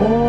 Oh.